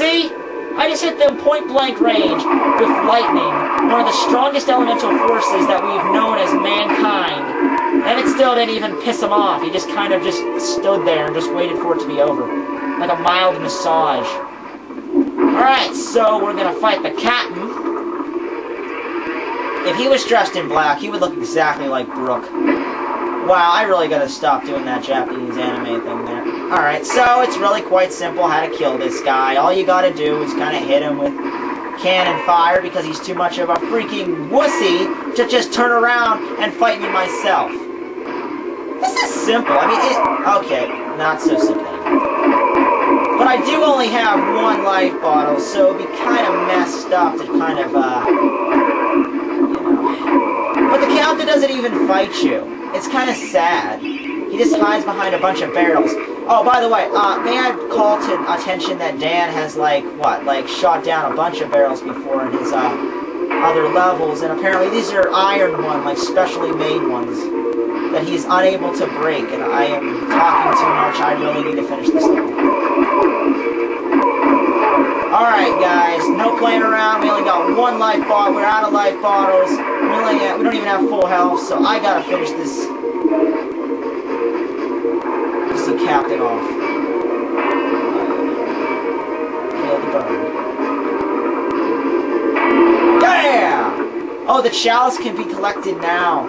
See? I just hit them point blank range with lightning, one of the strongest elemental forces that we've known as mankind. And it still didn't even piss him off. He just kind of just stood there and just waited for it to be over. Like a mild massage. Alright, so we're gonna fight the captain. If he was dressed in black, he would look exactly like Brook. Wow, I really gotta stop doing that Japanese anime thing there. Alright, so it's really quite simple how to kill this guy. All you gotta do is kind of hit him with cannon fire because he's too much of a freaking wussy to just turn around and fight me myself. This is simple. I mean, it, okay, not so simple. But I do only have one life bottle, so it'd be kind of messed up to kind of, uh, you know. But the captain doesn't even fight you. It's kind of sad. He just hides behind a bunch of barrels. Oh, by the way, uh, may I call to attention that Dan has, like, what, like, shot down a bunch of barrels before in his, uh, other levels, and apparently these are iron ones, like, specially made ones, that he's unable to break, and I am talking too much, I really need to finish this level. Alright, guys, no playing around, we only got one life bottle, we're out of life bottles, we, only, we don't even have full health, so I gotta finish this the captain off. Yeah! Oh, the chalice can be collected now.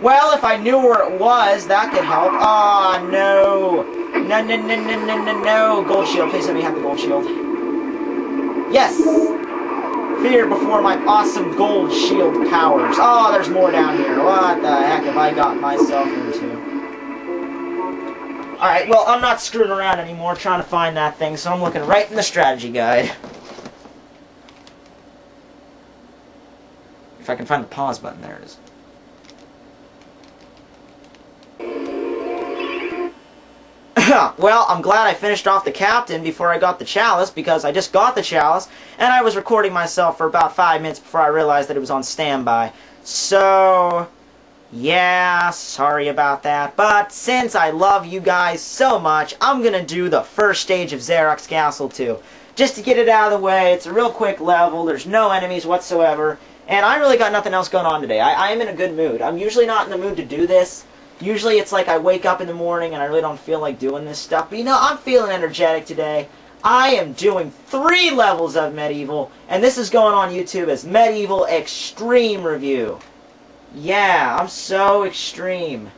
Well, if I knew where it was, that could help. Oh, no. No, no, no, no, no, no, no. Gold shield. Please let me have the gold shield. Yes! Fear before my awesome gold shield powers. Oh, there's more down here. What the heck have I got myself into? Alright, well, I'm not screwing around anymore trying to find that thing, so I'm looking right in the strategy guide. If I can find the pause button, there it is. well, I'm glad I finished off the captain before I got the chalice, because I just got the chalice, and I was recording myself for about five minutes before I realized that it was on standby. So, yeah, sorry about that, but since I love you guys so much, I'm gonna do the first stage of Zarok's Castle too. Just to get it out of the way, it's a real quick level, there's no enemies whatsoever, and I really got nothing else going on today. I, I am in a good mood. I'm usually not in the mood to do this. Usually it's like I wake up in the morning and I really don't feel like doing this stuff, but you know, I'm feeling energetic today. I am doing three levels of MediEvil, and this is going on YouTube as MediEvil Extreme Review. Yeah, I'm so extreme.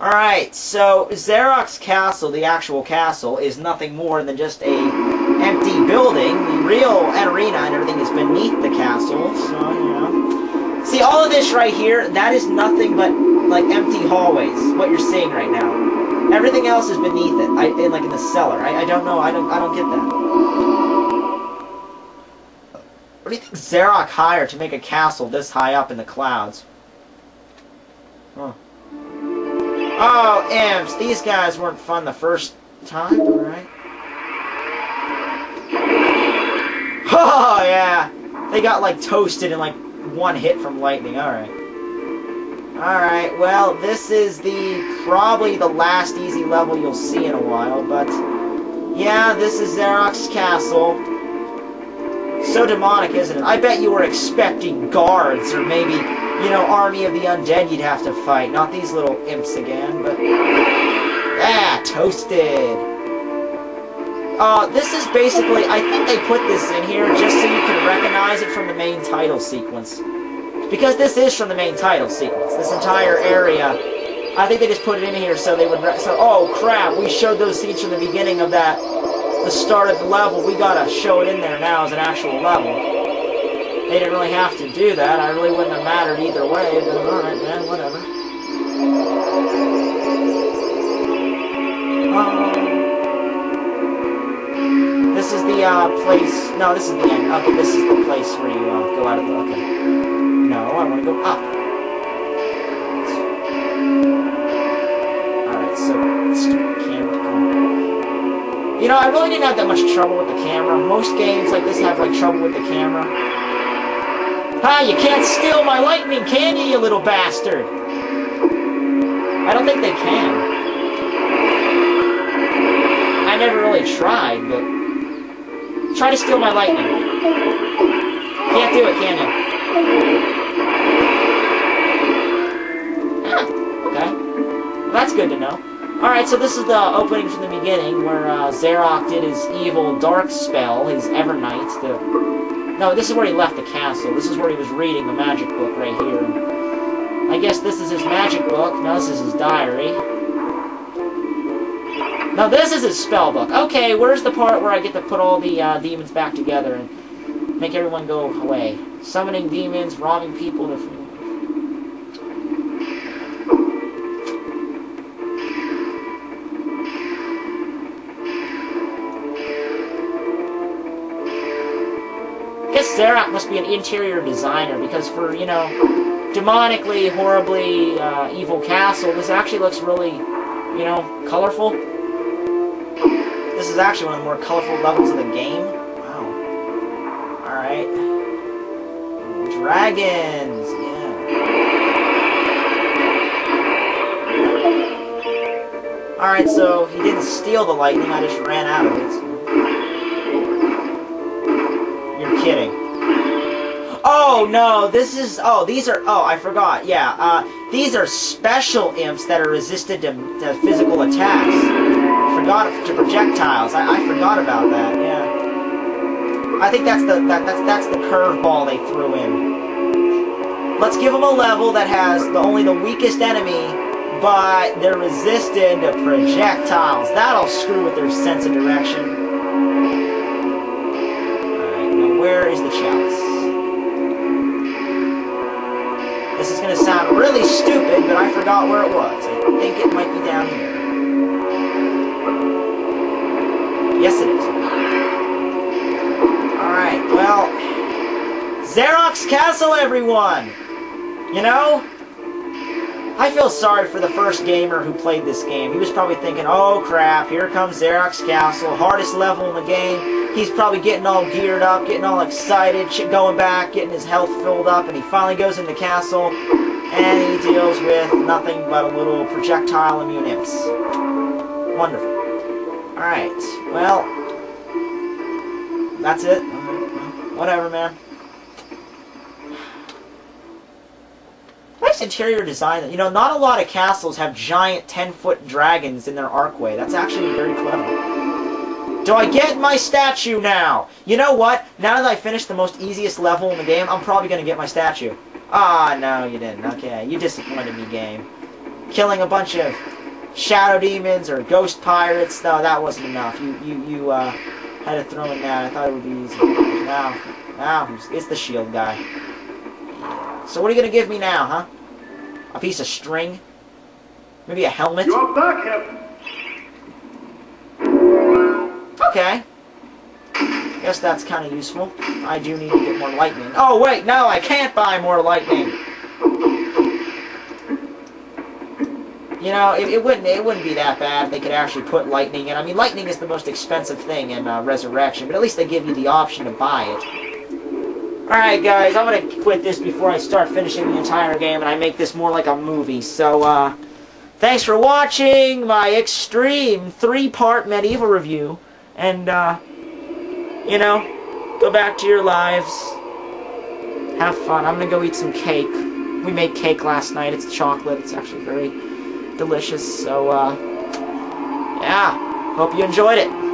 Alright, so Zarok's castle, the actual castle, is nothing more than just a empty building. The real arena and everything is beneath the castle, so, you know. See, all of this right here, that is nothing but, like, empty hallways, what you're seeing right now. Everything else is beneath it, I, in, like in the cellar. I, I don't know, I don't, I don't get that. What do you think Zarok hired to make a castle this high up in the clouds? Huh. Oh, imps! These guys weren't fun the first time, right? Oh, yeah! They got, like, toasted in, like, one hit from lightning. Alright. Alright, well, this is the, probably the last easy level you'll see in a while, but, yeah, this is Zarok's castle. So demonic, isn't it? I bet you were expecting guards or maybe, you know, army of the undead you'd have to fight. Not these little imps again, but... Ah, toasted. Uh, this is basically, I think they put this in here just so you can recognize it from the main title sequence. Because this is from the main title sequence. This entire area, I think they just put it in here so they would, so, oh crap, we showed those scenes from the beginning of that the start of the level, we gotta show it in there now as an actual level. They didn't really have to do that. I really wouldn't have mattered either way, but alright, man, whatever. Um, this is the uh, place. No, this is the end. Okay, this is the place where you uh, go out of the. Okay. No, I want to go up. You know, I really didn't have that much trouble with the camera. Most games like this have, like, trouble with the camera. Ah, you can't steal my lightning, can you, you little bastard? I don't think they can. I never really tried, but try to steal my lightning. Can't do it, can you? Okay. Well, that's good to know. Alright, so this is the opening from the beginning, where uh, did his evil dark spell, his Evernight. The... No, this is where he left the castle. This is where he was reading the magic book right here. I guess this is his magic book. No, this is his diary. Now this is his spell book. Okay, where's the part where I get to put all the uh, demons back together and make everyone go away? Summoning demons, robbing people Zarok must be an interior designer because for, you know, demonically, horribly uh, evil castle, this actually looks really, you know, colorful. This is actually one of the more colorful levels of the game. Wow. Alright. Dragons, yeah. Alright, so he didn't steal the lightning, I just ran out of it. You're kidding. Oh, no, this is... Oh, these are... Oh, I forgot. Yeah, uh, these are special imps that are resistant to, to physical attacks. Forgot to projectiles. I, I forgot about that, yeah. I think that's the that, that's that's the curveball they threw in. Let's give them a level that has the only the weakest enemy, but they're resistant to projectiles. That'll screw with their sense of direction. Alright, now where is the chalice? Really stupid, but I forgot where it was. I think it might be down here. Yes, it is. Alright, well... Zarok's Castle, everyone! You know, I feel sorry for the first gamer who played this game. He was probably thinking, oh crap, here comes Zarok's Castle, hardest level in the game. He's probably getting all geared up, getting all excited, going back, getting his health filled up, and he finally goes in the castle, and he deals with nothing but a little projectile immune imps. Wonderful. Alright, well, that's it. Whatever, man. Nice interior design. You know, not a lot of castles have giant 10-foot dragons in their archway. That's actually very clever. Do I get my statue now? You know what? Now that I finished the most easiest level in the game, I'm probably going to get my statue. Ah, oh, no, you didn't. Okay, you disappointed me, game. Killing a bunch of shadow demons or ghost pirates. No, that wasn't enough. You you you uh, had to throw in that. I thought it would be easy. Now, now it's the shield guy. So what are you gonna give me now, huh? A piece of string? Maybe a helmet? You're back, Captain. Okay. Guess that's kind of useful. I do need to get more lightning. Oh wait, no, I can't buy more lightning. You know, it, it, wouldn't it wouldn't be that bad if they could actually put lightning in. I mean, lightning is the most expensive thing in uh, Resurrection, but at least they give you the option to buy it. Alright, guys, I'm going to quit this before I start finishing the entire game, and I make this more like a movie. So, uh, thanks for watching my extreme three-part medieval review. And, uh, you know, go back to your lives. Have fun. I'm to go eat some cake. We made cake last night. It's chocolate. It's actually very delicious. So, uh, yeah, hope you enjoyed it.